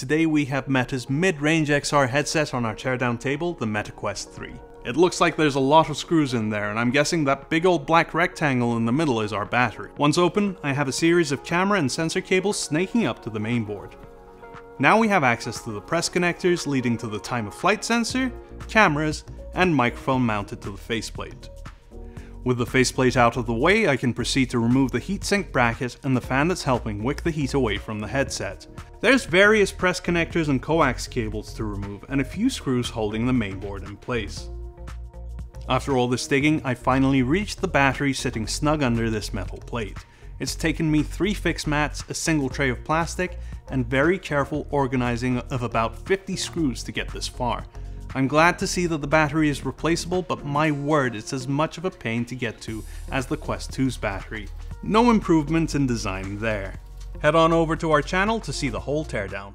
Today we have Meta's mid-range XR headset on our teardown table, the MetaQuest 3. It looks like there's a lot of screws in there, and I'm guessing that big old black rectangle in the middle is our battery. Once open, I have a series of camera and sensor cables snaking up to the main board. Now we have access to the press connectors leading to the time of flight sensor, cameras, and microphone mounted to the faceplate. With the faceplate out of the way, I can proceed to remove the heatsink bracket and the fan that's helping wick the heat away from the headset. There's various press connectors and coax cables to remove and a few screws holding the mainboard in place. After all this digging, I finally reached the battery sitting snug under this metal plate. It's taken me 3 fix mats, a single tray of plastic, and very careful organizing of about 50 screws to get this far. I'm glad to see that the battery is replaceable, but my word, it's as much of a pain to get to as the Quest 2's battery. No improvements in design there. Head on over to our channel to see the whole teardown.